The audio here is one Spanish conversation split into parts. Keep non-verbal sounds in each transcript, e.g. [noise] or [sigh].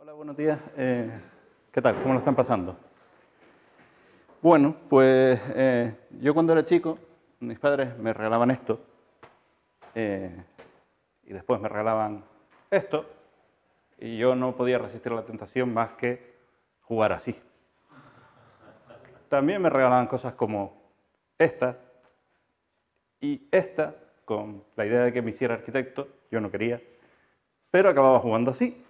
Hola, buenos días. Eh, ¿Qué tal? ¿Cómo lo están pasando? Bueno, pues eh, yo cuando era chico, mis padres me regalaban esto eh, y después me regalaban esto y yo no podía resistir la tentación más que jugar así. También me regalaban cosas como esta y esta, con la idea de que me hiciera arquitecto, yo no quería, pero acababa jugando así.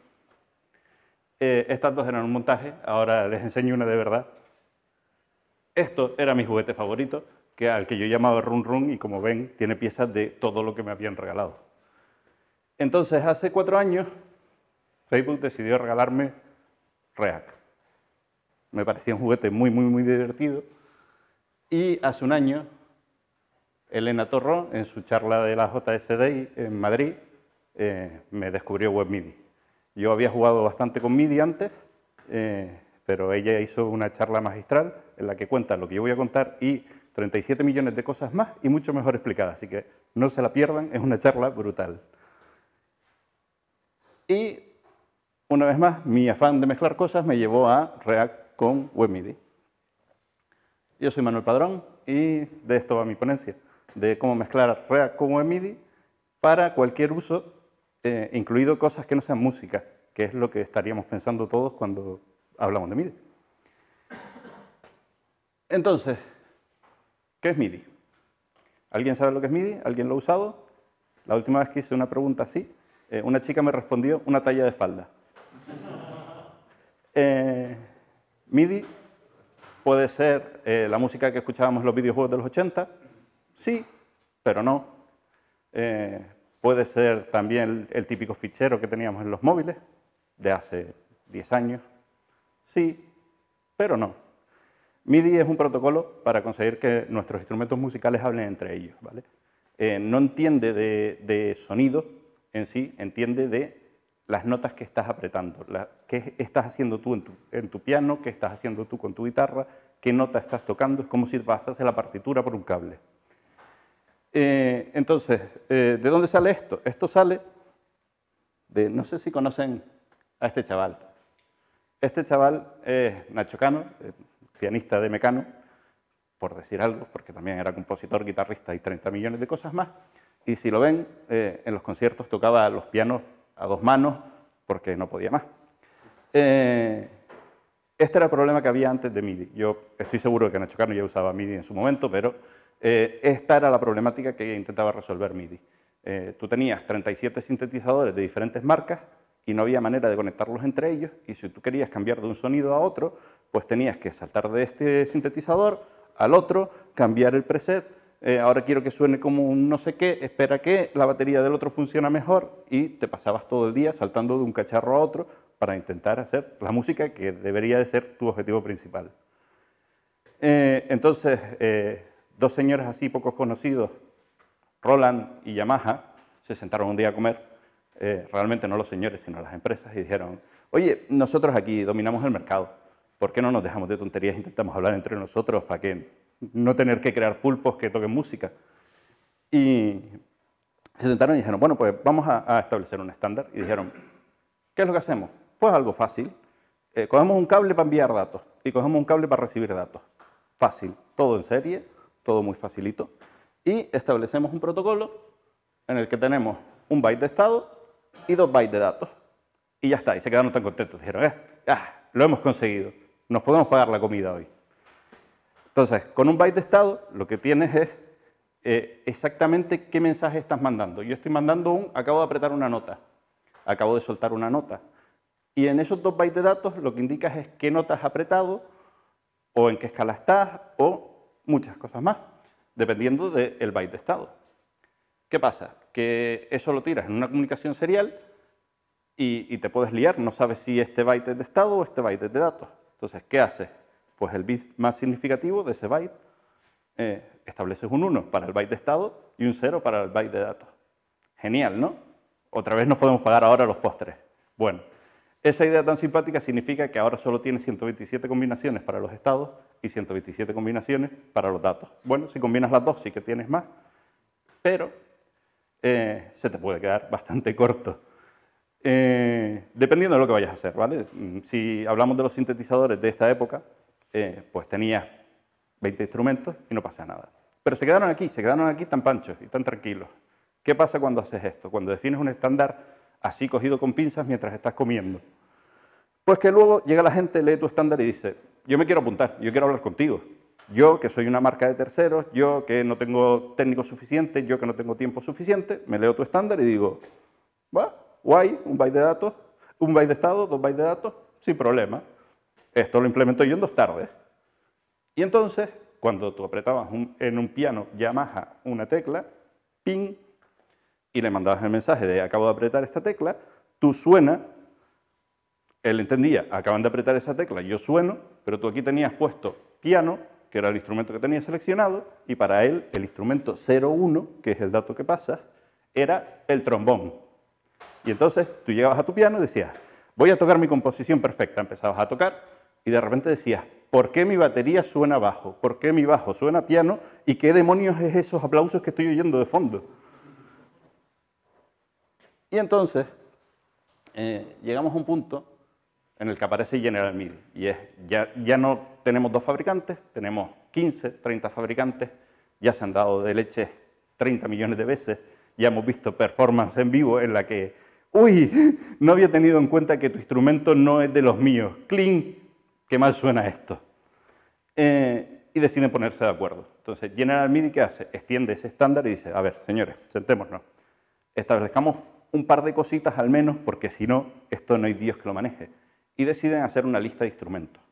Eh, estas dos eran un montaje, ahora les enseño una de verdad. Esto era mi juguete favorito, que, al que yo llamaba Run Run, y como ven, tiene piezas de todo lo que me habían regalado. Entonces, hace cuatro años, Facebook decidió regalarme React me parecía un juguete muy, muy, muy divertido. Y hace un año, Elena Torrón, en su charla de la JSDI en Madrid, eh, me descubrió WebMidi. Yo había jugado bastante con MIDI antes, eh, pero ella hizo una charla magistral en la que cuenta lo que yo voy a contar y 37 millones de cosas más y mucho mejor explicada. Así que no se la pierdan, es una charla brutal. Y una vez más, mi afán de mezclar cosas me llevó a React con WebMidi. Yo soy Manuel Padrón y de esto va mi ponencia, de cómo mezclar React con WebMidi para cualquier uso, eh, incluido cosas que no sean música, que es lo que estaríamos pensando todos cuando hablamos de MIDI. Entonces, ¿qué es MIDI? ¿Alguien sabe lo que es MIDI? ¿Alguien lo ha usado? La última vez que hice una pregunta así, eh, una chica me respondió una talla de falda. [laughs] Eh, MIDI puede ser la música que escuchábamos en los videojuegos de los 80, sí, pero no. Puede ser también el, típico fichero que teníamos en los móviles de hace 10 años, sí, pero no. MIDI es un protocolo para conseguir que nuestros instrumentos musicales hablen entre ellos. ¿vale? Eh, no entiende de sonido en sí, entiende de las notas que estás apretando, qué estás haciendo tú en tu, piano, qué estás haciendo tú con tu guitarra, qué nota estás tocando, es como si pasase la partitura por un cable. Eh, entonces, eh, ¿de dónde sale esto? Esto sale de, no sé si conocen a este chaval. Este chaval es Nacho Cano, eh, pianista de Mecano, por decir algo, porque también era compositor, guitarrista y 30 millones de cosas más. Y si lo ven, en los conciertos tocaba los pianos a dos manos porque no podía más. Este era el problema que había antes de MIDI. Yo estoy seguro de que Nacho Cano ya usaba MIDI en su momento, pero eh, esta era la problemática que intentaba resolver MIDI. Eh, tú tenías 37 sintetizadores de diferentes marcas y no había manera de conectarlos entre ellos, y si tú querías cambiar de un sonido a otro, pues tenías que saltar de este sintetizador al otro, cambiar el preset, eh, ahora quiero que suene como un no sé qué, espera que la batería del otro funciona mejor y te pasabas todo el día saltando de un cacharro a otro para intentar hacer la música que debería de ser tu objetivo principal. Entonces, dos señores así pocos conocidos, Roland y Yamaha, se sentaron un día a comer, realmente no los señores, sino las empresas, y dijeron, oye, nosotros aquí dominamos el mercado, ¿por qué no nos dejamos de tonterías e intentamos hablar entre nosotros para que no tener que crear pulpos que toquen música. Y se sentaron y dijeron, bueno, pues vamos a, establecer un estándar. Y dijeron, ¿qué es lo que hacemos? Pues algo fácil. Eh, cogemos un cable para enviar datos y cogemos un cable para recibir datos. Fácil, todo en serie, todo muy facilito. Y establecemos un protocolo en el que tenemos un byte de estado y dos bytes de datos. Y ya está, y se quedaron tan contentos. Dijeron, eh, ah, lo hemos conseguido, nos podemos pagar la comida hoy. Entonces, con un byte de estado, lo que tienes es eh, exactamente qué mensaje estás mandando. Yo estoy mandando un, acabo de apretar una nota, acabo de soltar una nota. Y en esos dos bytes de datos lo que indicas es qué nota has apretado, o en qué escala estás, o muchas cosas más, dependiendo del byte de estado. ¿Qué pasa? Que eso lo tiras en una comunicación serial y, te puedes liar, no sabes si este byte es de estado o este byte es de datos. Entonces, ¿qué haces? pues el bit más significativo de ese byte eh, estableces un 1 para el byte de estado y un 0 para el byte de datos. Genial, ¿no? Otra vez nos podemos pagar ahora los postres. Bueno, esa idea tan simpática significa que ahora solo tienes 127 combinaciones para los estados y 127 combinaciones para los datos. Bueno, si combinas las dos sí que tienes más, pero eh, se te puede quedar [laughs] bastante corto. Eh, dependiendo de lo que vayas a hacer, ¿vale? Mm, si hablamos de los sintetizadores de esta época, eh, pues tenías 20 instrumentos y no pasa nada. Pero se quedaron aquí, se quedaron aquí tan panchos y tan tranquilos. ¿Qué pasa cuando haces esto? Cuando defines un estándar así cogido con pinzas mientras estás comiendo. Pues que luego llega la gente, lee tu estándar y dice, yo me quiero apuntar, yo quiero hablar contigo. Yo, que soy una marca de terceros, yo que no tengo técnico suficiente, yo que no tengo tiempo suficiente, me leo tu estándar y digo, va, guay, un byte de datos, un byte de estado, dos bytes de datos, sin problema. Esto lo implemento yo en dos tardes. Y entonces, cuando tú apretabas en un piano Yamaha una tecla, ping, y le mandabas el mensaje de acabo de apretar esta tecla, tú suena, él entendía, acaban de apretar esa tecla, yo sueno, pero tú aquí tenías puesto piano, que era el instrumento que tenía seleccionado, y para él el instrumento 01, que es el dato que pasa, era el trombón. Y entonces tú llegabas a tu piano y decías, voy a tocar mi composición perfecta, empezabas a tocar y de repente decías, ¿por qué mi batería suena bajo? ¿Por qué mi bajo suena piano? ¿Y qué demonios es esos aplausos que estoy oyendo de fondo? Y entonces eh, llegamos a un punto en el que aparece General MIDI. Y es, ya, ya no tenemos dos fabricantes, tenemos 15, 30 fabricantes, ya se han dado de leche 30 millones de veces, ya hemos visto performance en vivo en la que, uy, [laughs] no había tenido en cuenta que tu instrumento no es de los míos, clean, qué mal suena esto. Eh, y deciden ponerse de acuerdo. Entonces, General MIDI, ¿qué hace? Extiende ese estándar y dice, a ver, señores, sentémonos, establezcamos un par de cositas al menos, porque si no, esto no hay Dios que lo maneje. Y deciden hacer una lista de instrumentos.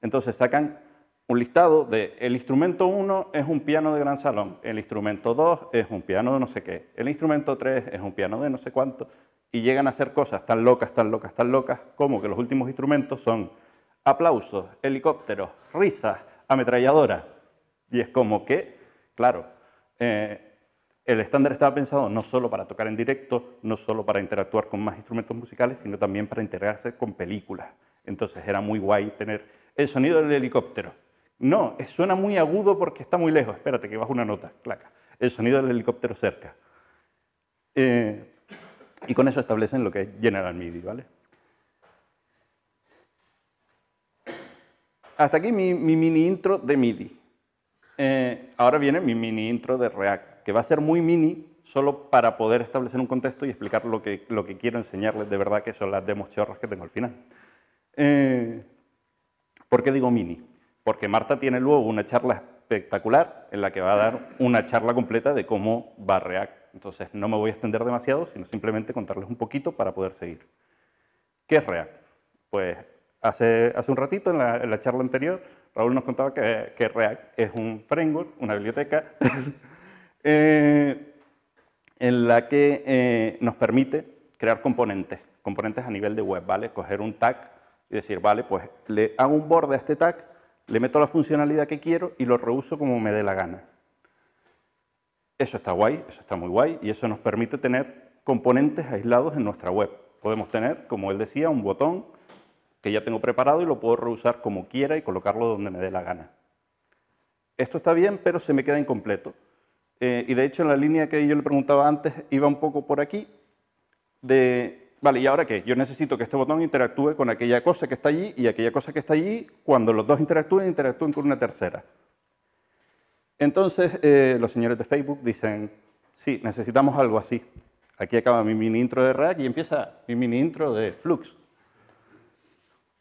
Entonces sacan un listado de el instrumento 1 es un piano de gran salón, el instrumento 2 es un piano de no sé qué, el instrumento 3 es un piano de no sé cuánto, y llegan a hacer cosas tan locas, tan locas, tan locas, como que los últimos instrumentos son aplausos, helicópteros, risas, ametralladoras. Y es como que, claro, eh, el estándar estaba pensado no solo para tocar en directo, no solo para interactuar con más instrumentos musicales, sino también para integrarse con películas. Entonces era muy guay tener el sonido del helicóptero. No, suena muy agudo porque está muy lejos. Espérate, que bajo una nota, claca. El sonido del helicóptero cerca. Eh, y con eso establecen lo que es General MIDI, ¿vale? Hasta aquí mi, mini intro de MIDI. Eh, ahora viene mi mini intro de React que va a ser muy mini solo para poder establecer un contexto y explicar lo que, lo que quiero enseñarles de verdad, que son las demos chorras que tengo al final. Eh, ¿Por qué digo mini? Porque Marta tiene luego una charla espectacular en la que va a dar una charla completa de cómo va React. Entonces no me voy a extender demasiado, sino simplemente contarles un poquito para poder seguir. ¿Qué es React? Pues hace, hace un ratito, en la, en la charla anterior, Raúl nos contaba que, que React es un framework, una biblioteca [laughs] Eh, en la que eh, nos permite crear componentes, componentes a nivel de web, ¿vale? Coger un tag y decir, vale, pues le hago un borde a este tag, le meto la funcionalidad que quiero y lo reuso como me dé la gana. Eso está guay, eso está muy guay y eso nos permite tener componentes aislados en nuestra web. Podemos tener, como él decía, un botón que ya tengo preparado y lo puedo reusar como quiera y colocarlo donde me dé la gana. Esto está bien, pero se me queda incompleto. Eh, y de hecho, en la línea que yo le preguntaba antes, iba un poco por aquí, de, vale, ¿y ahora qué? Yo necesito que este botón interactúe con aquella cosa que está allí y aquella cosa que está allí, cuando los dos interactúen, interactúen con una tercera. Entonces, eh, los señores de Facebook dicen, sí, necesitamos algo así. Aquí acaba mi mini intro de React y empieza mi mini intro de Flux.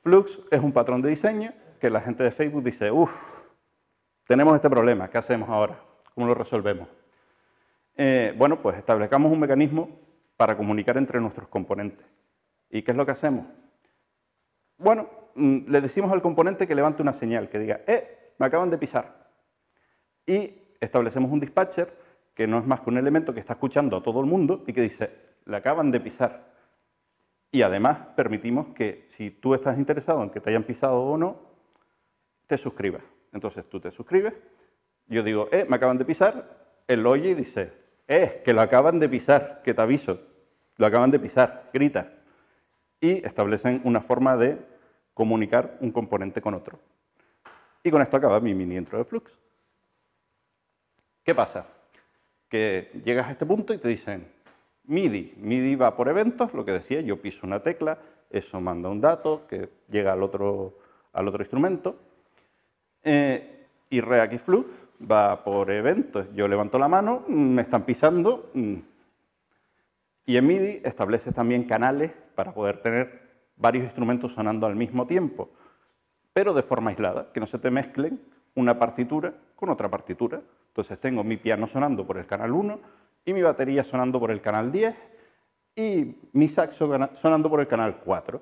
Flux es un patrón de diseño que la gente de Facebook dice, uff, tenemos este problema, ¿qué hacemos ahora? ¿Cómo lo resolvemos? Eh, bueno, pues establezcamos un mecanismo para comunicar entre nuestros componentes. ¿Y qué es lo que hacemos? Bueno, mm, le decimos al componente que levante una señal, que diga, ¡eh! Me acaban de pisar. Y establecemos un dispatcher, que no es más que un elemento que está escuchando a todo el mundo y que dice, le acaban de pisar. Y además permitimos que si tú estás interesado en que te hayan pisado o no, te suscribas. Entonces tú te suscribes yo digo, eh, me acaban de pisar, él lo oye y dice, eh, que lo acaban de pisar, que te aviso, lo acaban de pisar, grita. Y establecen una forma de comunicar un componente con otro. Y con esto acaba mi mini intro de Flux. ¿Qué pasa? Que llegas a este punto y te dicen, MIDI. MIDI va por eventos, lo que decía, yo piso una tecla, eso manda un dato que llega al otro, al otro instrumento. Eh, y React y Flux va por eventos. Yo levanto la mano, me están pisando. Mm. Y en MIDI establece también canales para poder tener varios instrumentos sonando al mismo tiempo, pero de forma aislada, que no se te mezclen una partitura con otra partitura. Entonces tengo mi piano sonando por el canal 1 y mi batería sonando por el canal 10 y mi saxo sonando por el canal 4.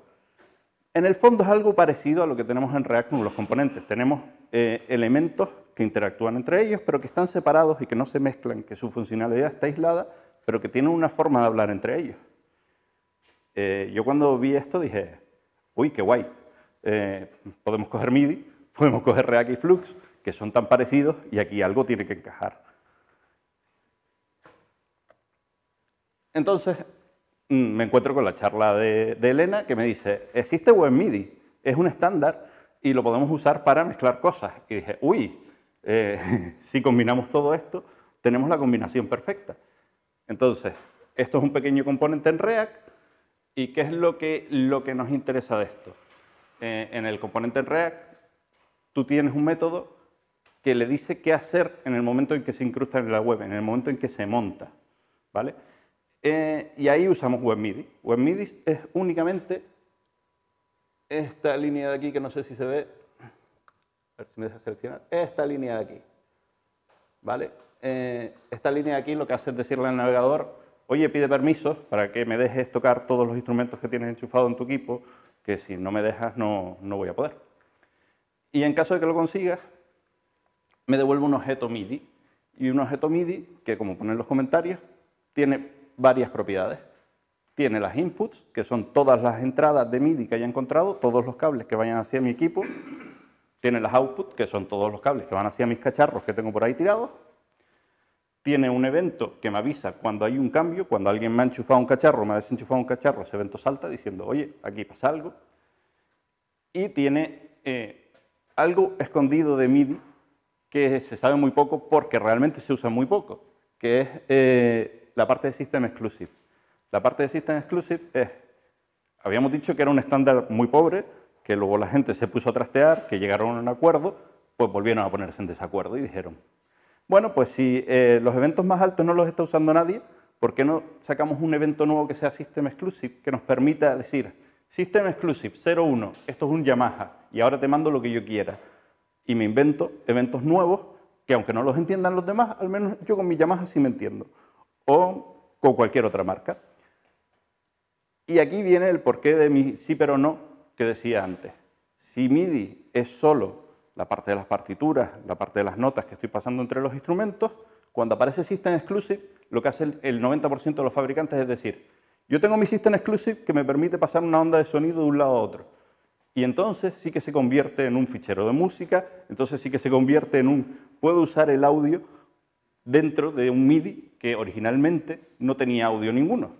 En el fondo es algo parecido a lo que tenemos en React con los componentes. Tenemos eh, elementos que interactúan entre ellos, pero que están separados y que no se mezclan, que su funcionalidad está aislada, pero que tienen una forma de hablar entre ellos. Eh, yo cuando vi esto dije, uy, qué guay, eh, podemos coger MIDI, [laughs] podemos coger React y Flux, que son tan parecidos, y aquí algo tiene que encajar. Entonces, me encuentro con la charla de, Elena que me dice, existe WebMIDI, es un estándar y lo podemos usar para mezclar cosas. Y dije, uy, eh, [laughs] si combinamos todo esto, tenemos la combinación perfecta. Entonces, esto es un pequeño componente en React. ¿Y qué es lo que, lo que nos interesa de esto? Eh, en el componente en React, tú tienes un método que le dice qué hacer en el momento en que se incrusta en la web, en el momento en que se monta. ¿vale? Eh, y ahí usamos WebMIDI. WebMIDI es únicamente esta línea de aquí, que no sé si se ve, a ver si me deja seleccionar, esta línea de aquí. ¿Vale? Eh, esta línea de aquí lo que hace es decirle al navegador, oye, pide permisos para que me dejes tocar todos los instrumentos que tienes enchufado en tu equipo, que si no me dejas no, no voy a poder. Y en caso de que lo consigas, me devuelve un objeto MIDI. Y un objeto MIDI que, como pone en los comentarios, tiene varias propiedades. Tiene las inputs, que son todas las entradas de MIDI que haya encontrado, todos los cables que vayan hacia mi equipo. Tiene las outputs, que son todos los cables que van hacia mis cacharros que tengo por ahí tirados. Tiene un evento que me avisa cuando hay un cambio, cuando alguien me ha enchufado un cacharro, me ha desenchufado un cacharro, ese evento salta diciendo, oye, aquí pasa algo. Y tiene eh, algo escondido de MIDI que se sabe muy poco porque realmente se usa muy poco, que es eh, la parte de System Exclusive. La parte de System Exclusive es, habíamos dicho que era un estándar muy pobre, que luego la gente se puso a trastear, que llegaron a un acuerdo, pues volvieron a ponerse en desacuerdo y dijeron, bueno, pues si eh, los eventos más altos no los está usando nadie, ¿por qué no sacamos un evento nuevo que sea System Exclusive, que nos permita decir, System Exclusive 01, esto es un Yamaha, y ahora te mando lo que yo quiera, y me invento eventos nuevos que aunque no los entiendan los demás, al menos yo con mi Yamaha sí me entiendo o con cualquier otra marca. Y aquí viene el porqué de mi sí pero no que decía antes. Si MIDI es solo la parte de las partituras, la parte de las notas que estoy pasando entre los instrumentos, cuando aparece System Exclusive, lo que hace el 90% de los fabricantes es decir, yo tengo mi System Exclusive que me permite pasar una onda de sonido de un lado a otro. Y entonces sí que se convierte en un fichero de música, entonces sí que se convierte en un, puedo usar el audio dentro de un MIDI que originalmente no tenía audio ninguno.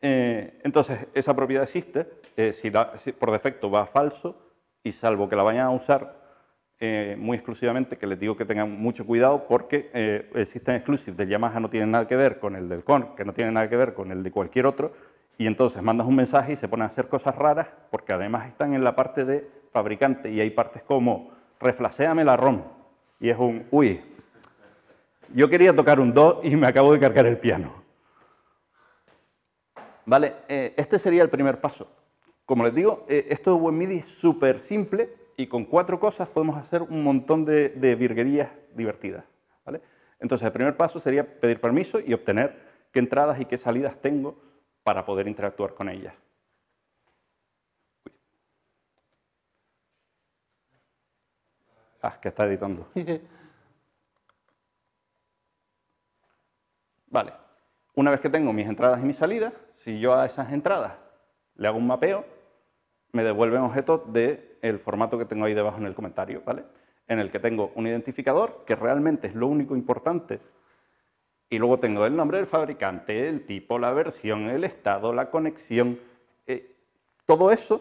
Eh, entonces, esa propiedad existe, eh, por defecto va falso, y salvo que la vayan a usar eh, muy exclusivamente, que les digo que tengan mucho cuidado porque el sistema exclusive de Yamaha no tiene nada que ver con el del Korn, que no tiene nada que ver con el de cualquier otro, y entonces mandas un mensaje y se ponen a hacer cosas raras porque además están en la parte de fabricante y hay partes como reflaseame la ROM y es un, uy, yo quería tocar un Do y me acabo de cargar el piano. Vale, eh, este sería el primer paso. Como les digo, eh, esto de WebMIDI es súper simple y con cuatro cosas podemos hacer un montón de, virguerías divertidas. ¿vale? Entonces, el primer paso sería pedir permiso y obtener qué entradas y qué salidas tengo para poder interactuar con ellas. Ah, que está editando. [laughs] Vale, una vez que tengo mis entradas y mis salidas, si yo a esas entradas le hago un mapeo, me devuelven objetos del formato que tengo ahí debajo en el comentario, ¿vale? En el que tengo un identificador, que realmente es lo único importante, y luego tengo el nombre del fabricante, el tipo, la versión, el estado, la conexión. Eh, todo eso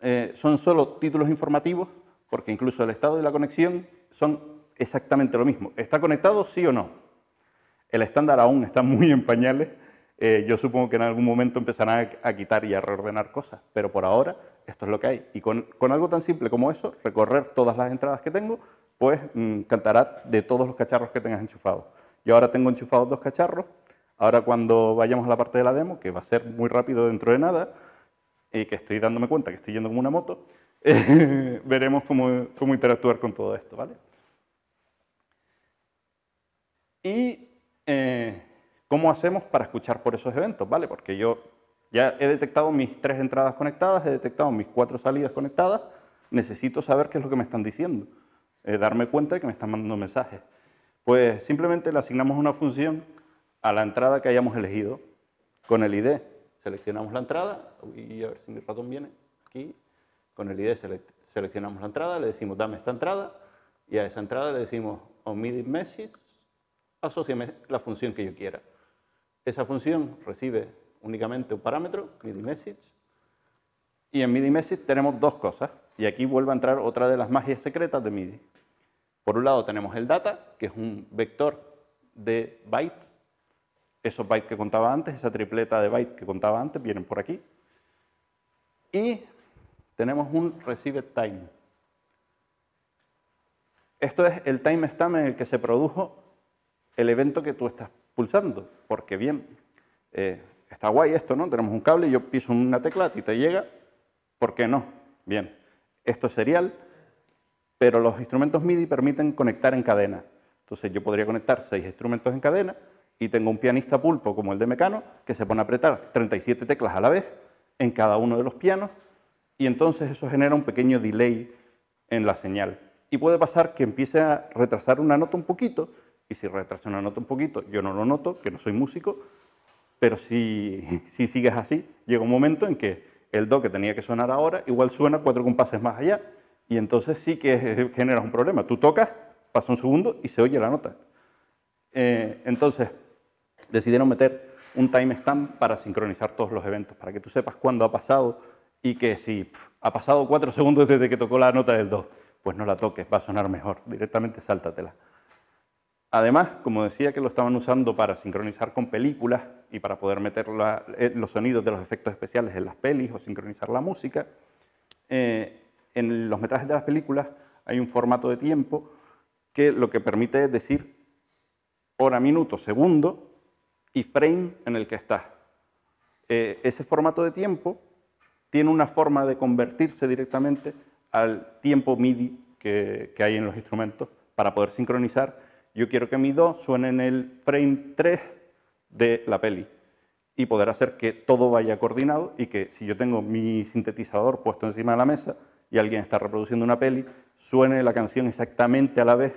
eh, son solo títulos informativos, porque incluso el estado y la conexión son exactamente lo mismo. ¿Está conectado sí o no? El estándar aún está muy en pañales. Eh, yo supongo que en algún momento empezarán a, quitar y a reordenar cosas, pero por ahora esto es lo que hay. Y con, algo tan simple como eso, recorrer todas las entradas que tengo, pues mm, cantará de todos los cacharros que tengas enchufados. Yo ahora tengo enchufados dos cacharros, ahora cuando vayamos a la parte de la demo, que va a ser muy rápido dentro de nada, y que estoy dándome cuenta que estoy yendo como una moto, [laughs] veremos cómo, cómo interactuar con todo esto, ¿vale? Y eh, cómo hacemos para escuchar por esos eventos, ¿vale? Porque yo ya he detectado mis tres entradas conectadas, he detectado mis cuatro salidas conectadas, necesito saber qué es lo que me están diciendo, eh, darme cuenta de que me están mandando mensajes. Pues simplemente le asignamos una función a la entrada que hayamos elegido con el ID. Seleccionamos la entrada, y a ver si mi ratón viene aquí, con el ID seleccionamos la entrada, le decimos dame esta entrada, y a esa entrada le decimos omit message asóciame la función que yo quiera. Esa función recibe únicamente un parámetro, MIDI-message, y en MIDI-message tenemos dos cosas, y aquí vuelve a entrar otra de las magias secretas de MIDI. Por un lado tenemos el data, que es un vector de bytes, esos bytes que contaba antes, esa tripleta de bytes que contaba antes, vienen por aquí, y tenemos un receive time. Esto es el timestamp en el que se produjo el evento que tú estás pulsando, porque bien, eh, está guay esto, ¿no? Tenemos un cable, yo piso una tecla, y te llega, ¿por qué no? Bien, esto es serial, pero los instrumentos MIDI permiten conectar en cadena. Entonces yo podría conectar seis instrumentos en cadena y tengo un pianista pulpo como el de Mecano que se pone a apretar 37 teclas a la vez en cada uno de los pianos y entonces eso genera un pequeño delay en la señal. Y puede pasar que empiece a retrasar una nota un poquito y si retrasa una nota un poquito, yo no lo noto, que no soy músico, pero si, [laughs] si sigues así, llega un momento en que el do que tenía que sonar ahora, igual suena cuatro compases más allá, y entonces sí que [laughs] generas un problema. Tú tocas, pasa un segundo y se oye la nota. Eh, entonces, decidieron meter un timestamp para sincronizar todos los eventos, para que tú sepas cuándo ha pasado y que si ha pasado cuatro segundos desde que tocó la nota del do, pues no la toques, va a sonar mejor, directamente sáltatela. Además, como decía que lo estaban usando para sincronizar con películas y para poder meter eh, los sonidos de los efectos especiales en las pelis o sincronizar la música, eh, en los metrajes de las películas hay un formato de tiempo que lo que permite es decir hora, minuto, segundo y frame en el que estás. Eh, ese formato de tiempo tiene una forma de convertirse directamente al tiempo MIDI que hay en los instrumentos para poder sincronizar yo quiero que mi do suene en el frame 3 de la peli y poder hacer que todo vaya coordinado y que si yo tengo mi sintetizador puesto encima de la mesa y alguien está reproduciendo una peli, suene la canción exactamente a la vez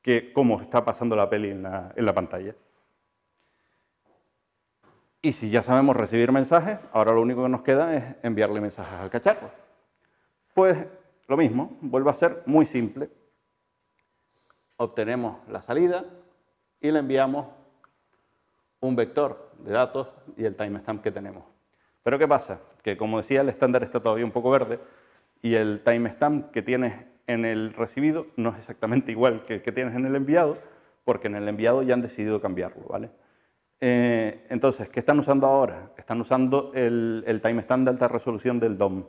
que como está pasando la peli en la, en la pantalla. Y si ya sabemos recibir mensajes, ahora lo único que nos queda es enviarle mensajes al cacharro. Pues lo mismo, vuelve a ser muy simple obtenemos la salida y le enviamos un vector de datos y el timestamp que tenemos. Pero ¿qué pasa? Que como decía, el estándar está todavía un poco verde y el timestamp que tienes en el recibido no es exactamente igual que el que tienes en el enviado, porque en el enviado ya han decidido cambiarlo, ¿vale? Eh, entonces, ¿qué están usando ahora? Están usando el, timestamp de alta resolución del DOM.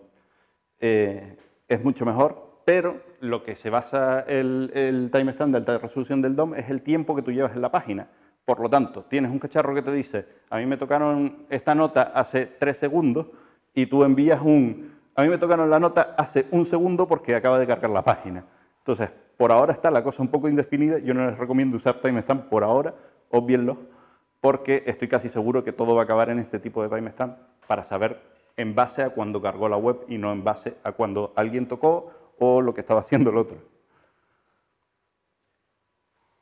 Eh, es mucho mejor pero lo que se basa el, timestamp de alta resolución del DOM es el tiempo que tú llevas en la página. Por lo tanto, tienes un cacharro que te dice, a mí me tocaron esta nota hace tres segundos y tú envías un, a mí me tocaron la nota hace un segundo porque acaba de cargar la página. Entonces, por ahora está la cosa un poco indefinida, yo no les recomiendo usar timestamp por ahora, obvienlo, porque estoy casi seguro que todo va a acabar en este tipo de timestamp para saber en base a cuando cargó la web y no en base a cuando alguien tocó o lo que estaba haciendo el otro.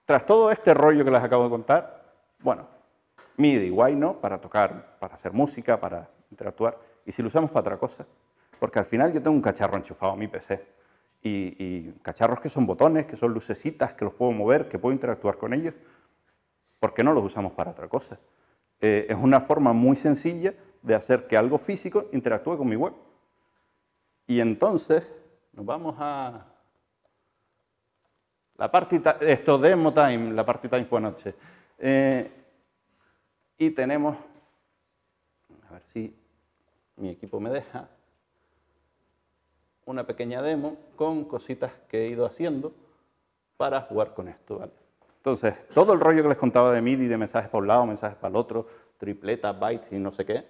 Tras todo este rollo que les acabo de contar, bueno, MIDI, guay, ¿no? Para tocar, para hacer música, para interactuar. ¿Y si lo usamos para otra cosa? Porque al final yo tengo un cacharro enchufado a mi PC. Y, cacharros que son botones, que son lucecitas, que los puedo mover, que puedo interactuar con ellos. ¿Por qué no los usamos para otra cosa? Eh, es una forma muy sencilla de hacer que algo físico interactúe con mi web. Y entonces nos vamos a la party esto demo time, la party time fue anoche. Eh, y tenemos ver si mi equipo me deja, una pequeña demo con cositas que he ido haciendo para jugar con esto. ¿vale? Entonces, todo el rollo que les contaba de MIDI, de mensajes para un lado, mensajes para el otro, tripletas, bytes y no sé qué,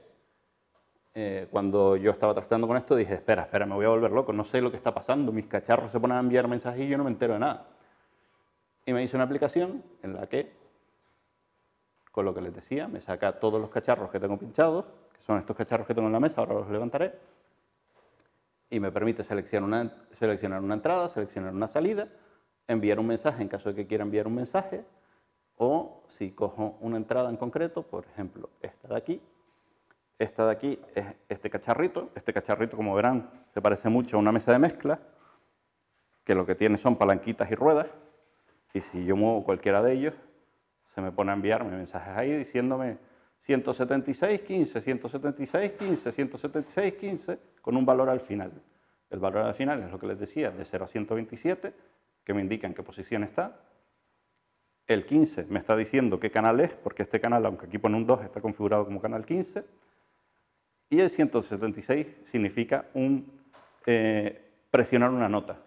eh, cuando yo estaba tratando con esto dije, espera, espera, me voy a volver loco, no sé lo que está pasando, mis cacharros se ponen a enviar mensajes y yo no me entero de nada. Y me hice una aplicación en la que, con lo que les decía, me saca todos los cacharros que tengo pinchados, que son estos cacharros que tengo en la mesa, ahora los levantaré, y me permite seleccionar una, seleccionar una entrada, seleccionar una salida, enviar un mensaje en caso de que quiera enviar un mensaje, o si cojo una entrada en concreto, por ejemplo, esta de aquí, esta de aquí es este cacharrito, este cacharrito como verán se parece mucho a una mesa de mezcla, que lo que tiene son palanquitas y ruedas, y si yo muevo cualquiera de ellos, se me pone a enviarme mensajes ahí diciéndome 176, 15, 176, 15, 176, 15, con un valor al final. El valor al final es lo que les decía, de 0 a 127, que me indica en qué posición está. El 15 me está diciendo qué canal es, porque este canal, aunque aquí pone un 2, está configurado como canal 15. Y el 176 significa un, eh, presionar una nota.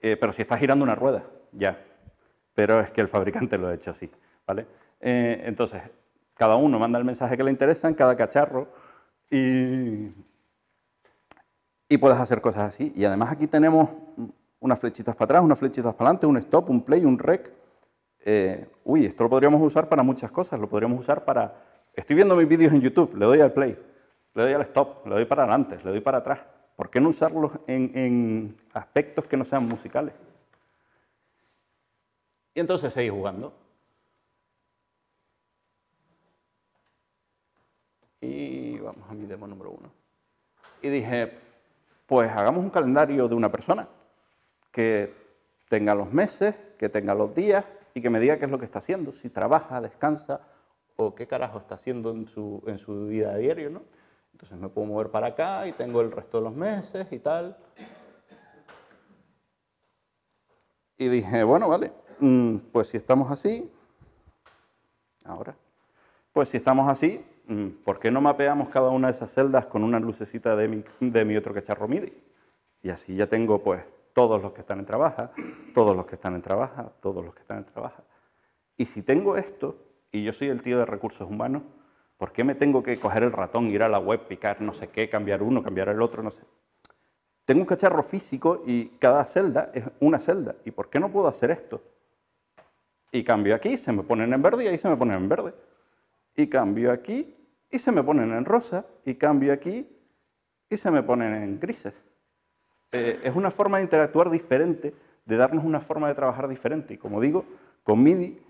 Eh, pero si está girando una rueda, ya. Pero es que el fabricante lo ha hecho así. ¿vale? Eh, entonces, cada uno manda el mensaje que le interesa en cada cacharro y, y puedes hacer cosas así. Y además aquí tenemos unas flechitas para atrás, unas flechitas para adelante, un stop, un play, un rec. Uy, esto lo podríamos usar para muchas cosas. Lo podríamos usar para... Estoy viendo mis vídeos en YouTube, le doy al play, le doy al stop, le doy para adelante, le doy para atrás. ¿Por qué no usarlos en, aspectos que no sean musicales? Y entonces seguí jugando. Y vamos a mi demo número uno. Y dije, pues hagamos un calendario de una persona que tenga los meses, que tenga los días y que me diga qué es lo que está haciendo, si trabaja, descansa o qué carajo está haciendo en su, en su vida a diario, ¿no? Entonces me puedo mover para acá y tengo el resto de los meses y tal. Y dije, bueno, vale, mm, pues si estamos así, ahora, pues si estamos así, mm, ¿por qué no mapeamos cada una de esas celdas con una lucecita de mi, de mi otro cacharro MIDI? Y así ya tengo pues todos los que están en trabajo, todos los que están en trabajo, todos los que están en trabajo. Y si tengo esto, y yo soy el tío de recursos humanos, ¿por qué me tengo que coger el ratón, ir a la web, picar no sé qué, cambiar uno, cambiar el otro, no sé? Tengo un cacharro físico y cada celda es una celda. ¿Y por qué no puedo hacer esto? Y cambio aquí, se me ponen en verde y ahí se me ponen en verde. Y cambio aquí y se me ponen en rosa. Y cambio aquí y se me ponen en grises. Eh, es una forma de interactuar diferente, de darnos una forma de trabajar diferente. Y como digo, con MIDI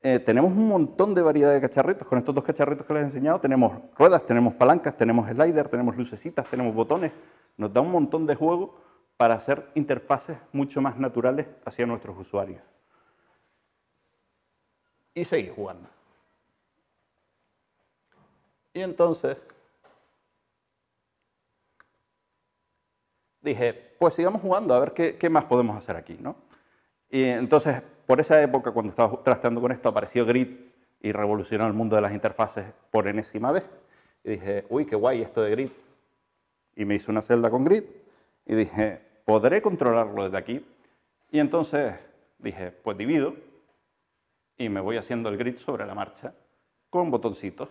eh, tenemos un montón de variedad de cacharritos. Con estos dos cacharritos que les he enseñado tenemos ruedas, tenemos palancas, tenemos slider, tenemos lucecitas, tenemos botones. Nos da un montón de juego para hacer interfaces mucho más naturales hacia nuestros usuarios. Y seguir jugando. Y entonces dije, pues sigamos jugando, a ver qué, más podemos hacer aquí, ¿no? Y entonces, por esa época, cuando estaba tratando con esto, apareció Grid y revolucionó el mundo de las interfaces por enésima vez. Y dije, uy, qué guay esto de Grid. Y me hice una celda con Grid y dije, ¿podré controlarlo desde aquí? Y entonces dije, pues divido y me voy haciendo el grid sobre la marcha con botoncitos.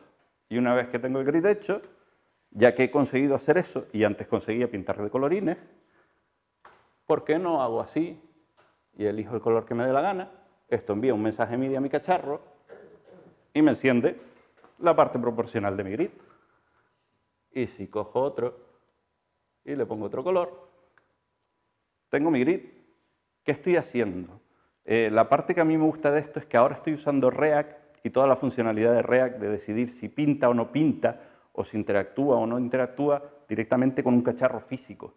Y una vez que tengo el grid hecho, ya que he conseguido hacer eso y antes conseguía pintar de colorines, ¿por qué no hago así y elijo el color que me dé la gana? Esto envía un mensaje MIDI a mi cacharro y me enciende la parte proporcional de mi grid. Y si cojo otro y le pongo otro color, tengo mi grid. ¿Qué estoy haciendo? Eh, la parte que a mí me gusta de esto es que ahora estoy usando React y toda la funcionalidad de React de decidir si pinta o no pinta o si interactúa o no interactúa directamente con un cacharro físico.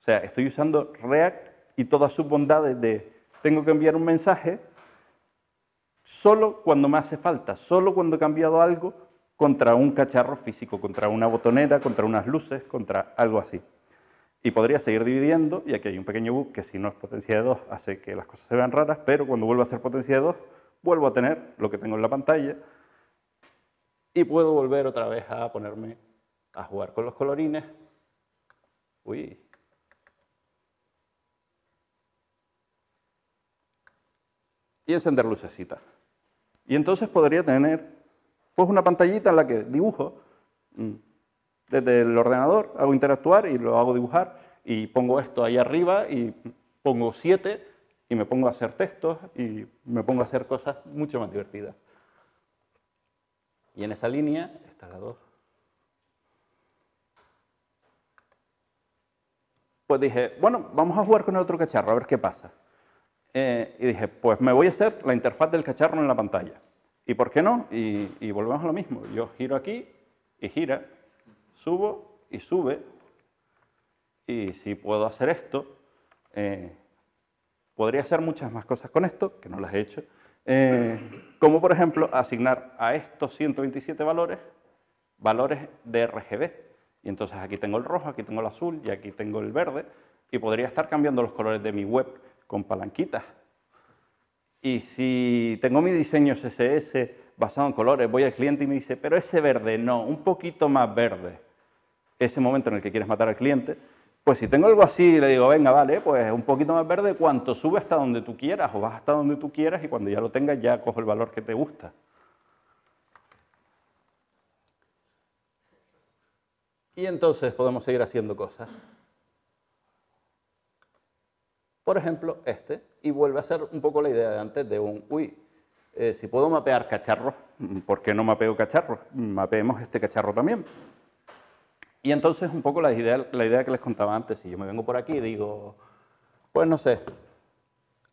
O sea, estoy usando React y todas sus bondades de tengo que enviar un mensaje solo cuando me hace falta, solo cuando he cambiado algo contra un cacharro físico, contra una botonera, contra unas luces, contra algo así. Y podría seguir dividiendo, y aquí hay un pequeño bug que si no es potencia de 2 hace que las cosas se vean raras, pero cuando vuelvo a hacer potencia de 2 vuelvo a tener lo que tengo en la pantalla, y puedo volver otra vez a ponerme a jugar con los colorines. Uy. Y encender lucecitas. Y entonces podría tener pues una pantallita en la que dibujo mm, desde el ordenador, hago interactuar y lo hago dibujar y pongo esto ahí arriba y pongo 7 y me pongo a hacer textos y me pongo a hacer cosas mucho más divertidas. Y en esa línea está la 2. Pues dije, bueno, vamos a jugar con el otro cacharro, a ver qué pasa. Eh, y dije, pues me voy a hacer la interfaz del cacharro en la pantalla. ¿Y por qué no? Y, volvemos a lo mismo. Yo giro aquí y gira, subo y sube. Y si puedo hacer esto, eh, podría hacer muchas más cosas con esto, que no las he hecho, eh, como por ejemplo asignar a estos 127 valores, valores de RGB. Y entonces aquí tengo el rojo, aquí tengo el azul y aquí tengo el verde, y podría estar cambiando los colores de mi web con palanquitas. Y si tengo mi diseño CSS basado en colores, voy al cliente y me dice, pero ese verde no, un poquito más verde. Ese momento en el que quieres matar al cliente, pues si tengo algo así, le digo, venga, vale, pues un poquito más verde, cuanto sube hasta donde tú quieras, o vas hasta donde tú quieras, y cuando ya lo tengas, ya cojo el valor que te gusta. Y entonces podemos seguir haciendo cosas. Por ejemplo, este, y vuelve a ser un poco la idea de antes de un, uy, eh, si puedo mapear cacharros, [laughs] ¿por qué no mapeo cacharros? Mapeemos este cacharro también. Y entonces un poco la idea, la idea que les contaba antes, si yo me vengo por aquí y digo, pues no sé,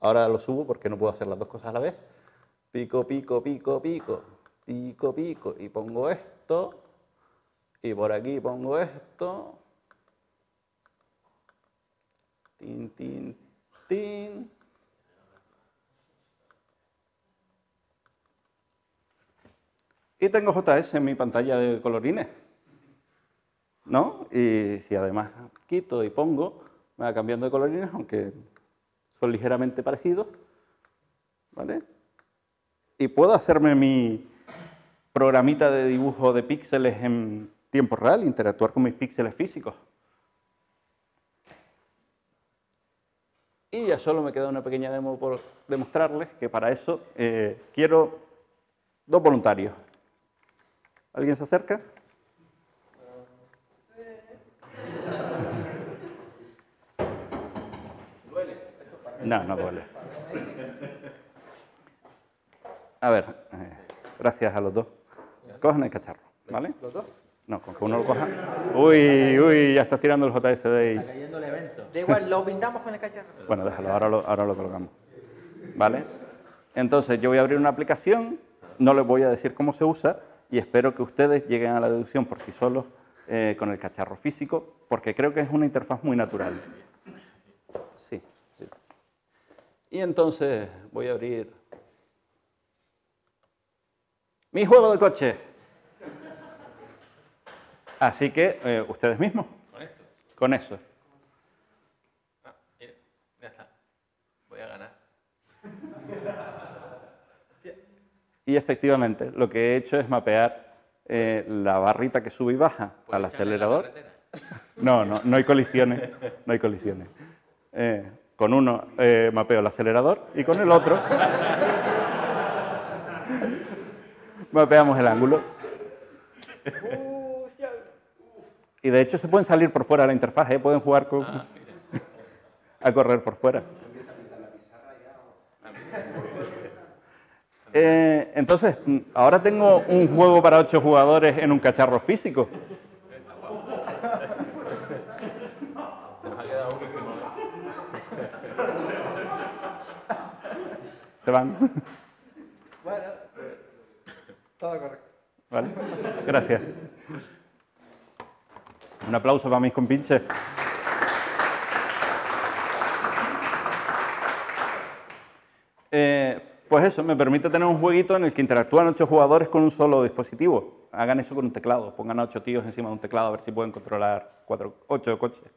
ahora lo subo porque no puedo hacer las dos cosas a la vez, pico, pico, pico, pico, pico, pico, y pongo esto, y por aquí pongo esto, tin, tin, y tengo JS en mi pantalla de colorines. ¿no? Y si además quito y pongo, me va cambiando de colorines, aunque son ligeramente parecidos, ¿vale? Y puedo hacerme mi programita de dibujo de píxeles en tiempo real, interactuar con mis píxeles físicos. Y ya solo me queda una pequeña demo por demostrarles que para eso eh, quiero dos voluntarios. ¿Alguien se acerca? No, no duele. A ver, eh, gracias a los dos. Cojan el cacharro, ¿vale? ¿Los dos? No, con que uno lo coja. Uy, uy, ya estás tirando el JSD ahí. Está leyendo el evento. Da igual, lo pintamos con el cacharro. Bueno, déjalo, ahora lo, ahora lo colocamos. ¿Vale? Entonces, yo voy a abrir una aplicación, no les voy a decir cómo se usa y espero que ustedes lleguen a la deducción por sí solos eh, con el cacharro físico, porque creo que es una interfaz muy natural. Sí. Y entonces voy a abrir mi juego de coche. Así que eh, ustedes mismos. ¿Con esto? Con eso. Ah, mira, ya está. Voy a ganar. Y efectivamente, lo que he hecho es mapear eh, la barrita que sube y baja ¿Puedo al acelerador. carretera? [laughs] No, no, no hay colisiones. No hay colisiones. Eh, con uno eh, mapeo el acelerador y con el otro [laughs] mapeamos el ángulo. Y de hecho se pueden salir por fuera de la interfaz, ¿eh? pueden jugar con- [laughs] a correr por fuera. Eh, entonces, ahora tengo un juego para ocho jugadores en un cacharro físico. Se van. Bueno, todo correcto. ¿Vale? Gracias. Un aplauso para mis compinches. Eh, pues eso, me permite tener un jueguito en el que interactúan ocho jugadores con un solo dispositivo. Hagan eso con un teclado, pongan a ocho tíos encima de un teclado a ver si pueden controlar cuatro, ocho coches.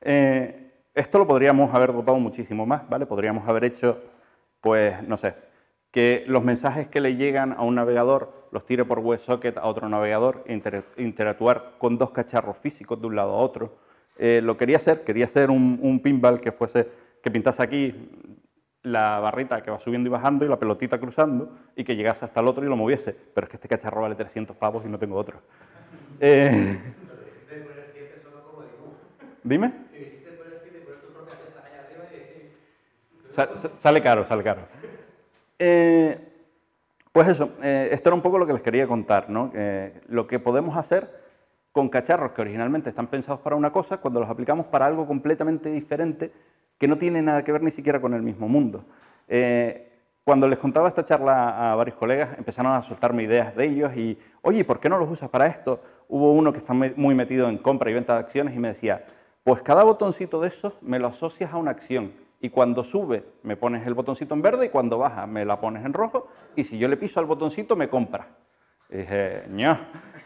Eh, esto lo podríamos haber dotado muchísimo más, ¿vale? Podríamos haber hecho, pues, no sé, que los mensajes que le llegan a un navegador los tire por WebSocket a otro navegador e inter- interactuar con dos cacharros físicos de un lado a otro. Eh, lo quería hacer, quería hacer un, un pinball que fuese, que pintase aquí la barrita que va subiendo y bajando y la pelotita cruzando y que llegase hasta el otro y lo moviese. Pero es que este cacharro vale 300 pavos y no tengo otro. Eh, Dime. Sa- sa- sale caro, sale caro. Eh, pues eso, eh, esto era un poco lo que les quería contar. Eh, lo que podemos hacer con cacharros que originalmente están pensados para una cosa, cuando los aplicamos para algo completamente diferente que no tiene nada que ver ni siquiera con el mismo mundo. Eh, cuando les contaba esta charla a varios colegas, empezaron a soltarme ideas de ellos y, oye, ¿por qué no los usas para esto? Hubo uno que está muy metido en compra y venta de acciones y me decía, pues cada botoncito de esos me lo asocias a una acción y cuando sube me pones el botoncito en verde y cuando baja me la pones en rojo y si yo le piso al botoncito me compra. Y dije, ño.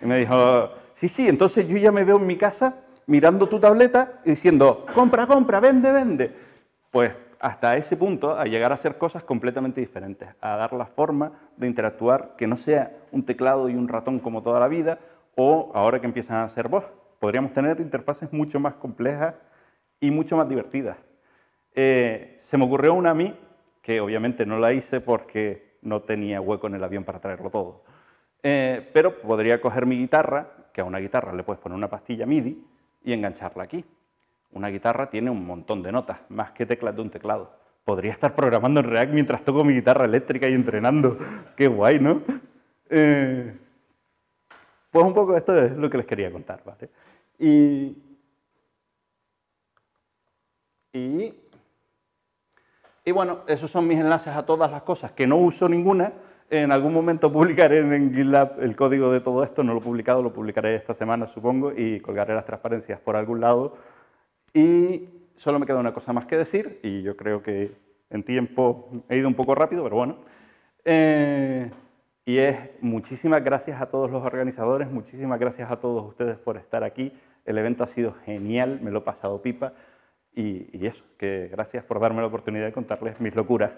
Y me dijo, sí, sí, entonces yo ya me veo en mi casa mirando tu tableta y diciendo, compra, compra, vende, vende. Pues hasta ese punto, a llegar a hacer cosas completamente diferentes, a dar la forma de interactuar que no sea un teclado y un ratón como toda la vida, o ahora que empiezan a ser voz. Podríamos tener interfaces mucho más complejas y mucho más divertidas. Eh, se me ocurrió una a mí, que obviamente no la hice porque no tenía hueco en el avión para traerlo todo. Eh, pero podría coger mi guitarra, que a una guitarra le puedes poner una pastilla MIDI y engancharla aquí. Una guitarra tiene un montón de notas, más que teclas de un teclado. Podría estar programando en React mientras toco mi guitarra eléctrica y entrenando. Qué guay, ¿no? Eh, pues un poco esto es lo que les quería contar, ¿vale? Y, y, y bueno, esos son mis enlaces a todas las cosas que no uso ninguna. En algún momento publicaré en GitLab el código de todo esto, no lo he publicado, lo publicaré esta semana supongo y colgaré las transparencias por algún lado. Y solo me queda una cosa más que decir y yo creo que en tiempo he ido un poco rápido, pero bueno. Eh, y es muchísimas gracias a todos los organizadores, muchísimas gracias a todos ustedes por estar aquí. El evento ha sido genial, me lo he pasado pipa. Y, y eso, que gracias por darme la oportunidad de contarles mis locuras.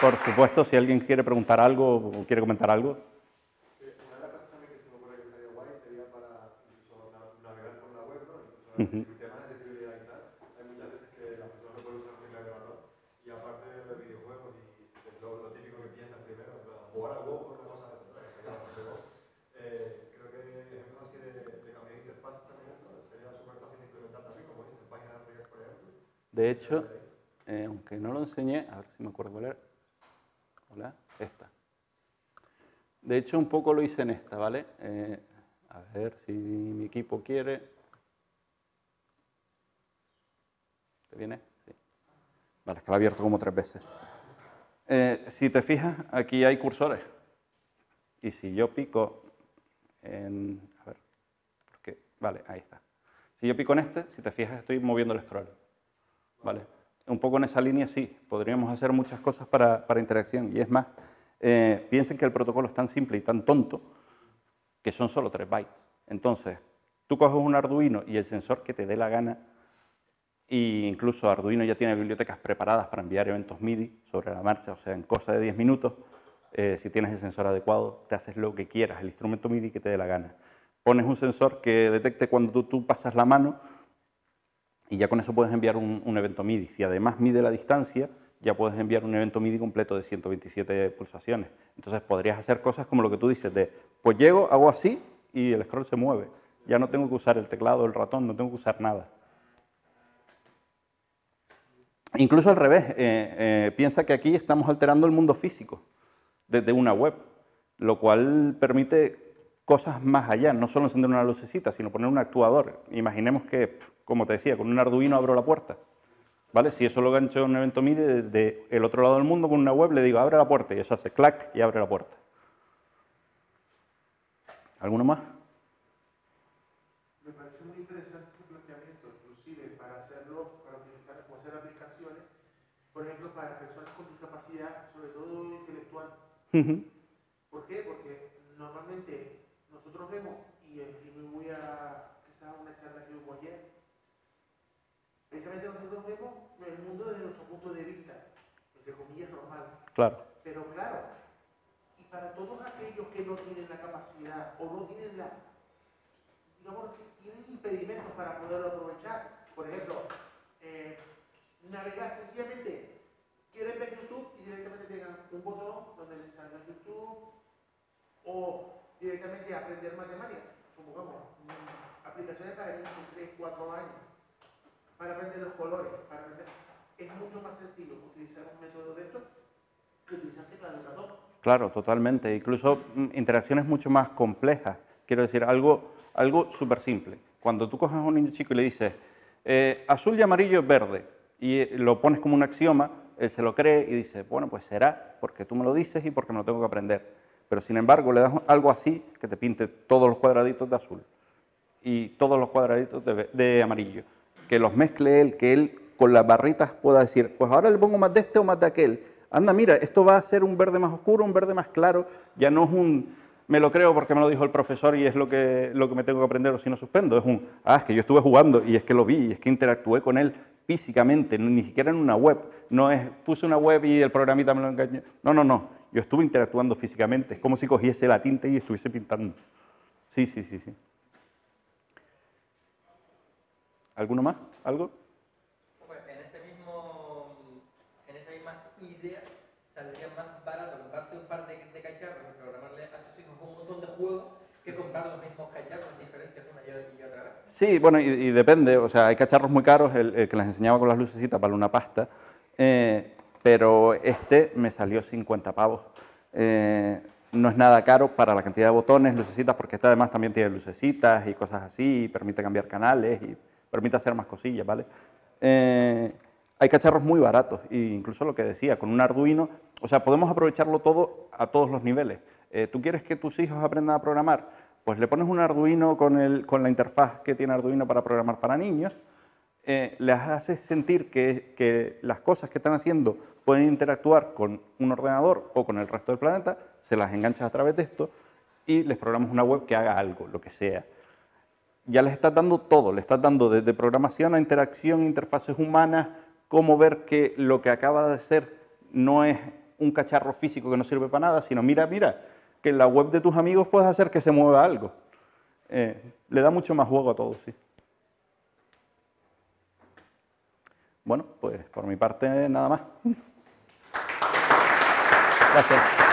Por supuesto, si alguien quiere preguntar algo o quiere comentar algo. Una de las cosas también que se me ocurre que estaría guay sería para navegar por la web, ¿no? Incluso Ujú. el tema de accesibilidad y tal. Hay muchas veces que la persona no puede usar un teclado de ratón y aparte de videojuegos y de lo, lo típico que piensas primero, en plan, jugar al WoW o una cosa de esas, ¿no? Que llaman de WoW. Eh, creo que ejemplos así de, de cambiar interfaces también ¿no? sería súper fácil de implementar también, como dices, en páginas de React, por ejemplo. De hecho, eh, aunque no lo enseñé, a ver si me acuerdo cuál era. Hola, esta. De hecho, un poco lo hice en esta, ¿vale? Eh, a ver si mi equipo quiere. ¿Te viene? Sí. Vale, es que lo he abierto como tres veces. Eh, si te fijas, aquí hay cursores. Y si yo pico en... A ver, ¿por qué? Vale, ahí está. Si yo pico en este, si te fijas, estoy moviendo el scroll. Un poco en esa línea sí, podríamos hacer muchas cosas para, para interacción. Y es más, eh, piensen que el protocolo es tan simple y tan tonto que son solo 3 bytes. Entonces, tú coges un Arduino y el sensor que te dé la gana, e incluso Arduino ya tiene bibliotecas preparadas para enviar eventos MIDI sobre la marcha, o sea, en cosa de 10 minutos, eh, si tienes el sensor adecuado, te haces lo que quieras, el instrumento MIDI que te dé la gana. Pones un sensor que detecte cuando tú, tú pasas la mano y ya con eso puedes enviar un, evento MIDI. Si además mide la distancia, ya puedes enviar un evento MIDI completo de 127 pulsaciones. Entonces podrías hacer cosas como lo que tú dices de, pues llego, hago así y el scroll se mueve. Ya no tengo que usar el teclado, el ratón, no tengo que usar nada. Incluso al revés, eh, eh, piensa que aquí estamos alterando el mundo físico desde una web, lo cual permite cosas más allá, no solo encender una lucecita, sino poner un actuador. Imaginemos que, como te decía, con un Arduino abro la puerta. ¿Vale? Si eso lo gancho en un evento MIDI desde el otro lado del mundo con una web, le digo, abre la puerta, y eso hace clac y abre la puerta. ¿Alguno más? Me parece muy interesante ese planteamiento, inclusive para hacerlo, para utilizar o hacer aplicaciones, por ejemplo, para personas con discapacidad, sobre todo intelectual. Porque normalmente nosotros vemos, y, y me voy a, qué quizá una charla que hubo ayer. Precisamente nosotros vemos el mundo desde nuestro punto de vista, entre comillas normal. Claro, Pero claro, y para todos aquellos que no tienen la capacidad o no tienen la, digamos, tienen impedimentos para poderlo aprovechar. Por ejemplo, eh, navegar sencillamente, quieren ver YouTube y directamente tengan un botón donde les salga YouTube o directamente aprender matemáticas. Supongamos, mm, aplicaciones para niños de 3, 4 años, para aprender los colores. Es mucho más sencillo utilizar un método de estos que utilizar claro, totalmente. Incluso mm, interacciones mucho más complejas. Quiero decir, algo, algo súper simple. Cuando tú coges a un niño chico y le dices, eh, azul y amarillo es verde, y eh, lo pones como un axioma, él se lo cree y dice, bueno, pues será porque tú me lo dices y porque me lo tengo que aprender. Pero sin embargo, le das algo así que te pinte todos los cuadraditos de azul y todos los cuadraditos de amarillo. Que los mezcle él, que él con las barritas pueda decir, pues ahora le pongo más de este o más de aquel. Anda, mira, esto va a ser un verde más oscuro, un verde más claro. Ya no es un, me lo creo porque me lo dijo el profesor y es lo que, lo que me tengo que aprender o si no suspendo. Es un, ah, es que yo estuve jugando y es que lo vi y es que interactué con él físicamente, ni siquiera en una web. No es, puse una web y el programita me lo engañó. No, no, no. Yo estuve interactuando físicamente. Es como si cogiese la tinta y estuviese pintando. Sí, sí, sí, sí. ¿Alguno más? ¿Algo? Pues en ese mismo, en esa misma idea saldría más barato comprarte un par de, de cacharros y programarle a tus hijos un montón de juegos que comprar los mismos cacharros diferentes una y otra vez. Sí, bueno, y, y depende. O sea, hay cacharros muy caros, el, el que les enseñaba con las lucecitas vale una pasta, eh, pero este me salió 50 pavos. Eh, no es nada caro para la cantidad de botones, lucecitas, porque este además también tiene lucecitas y cosas así, y permite cambiar canales y permite hacer más cosillas, ¿vale? Eh, hay cacharros muy baratos, e incluso lo que decía, con un Arduino, o sea, podemos aprovecharlo todo a todos los niveles. Eh, ¿Tú quieres que tus hijos aprendan a programar? Pues le pones un Arduino con, el, con la interfaz que tiene Arduino para programar para niños, eh, les haces sentir que, que las cosas que están haciendo pueden interactuar con un ordenador o con el resto del planeta, se las enganchas a través de esto y les programas una web que haga algo, lo que sea. Ya les estás dando todo, le estás dando desde programación a interacción, interfaces humanas, cómo ver que lo que acaba de ser no es un cacharro físico que no sirve para nada, sino mira, mira, que en la web de tus amigos puedes hacer que se mueva algo. Eh, le da mucho más juego a todo, sí. Bueno, pues por mi parte nada más. [laughs] Gracias.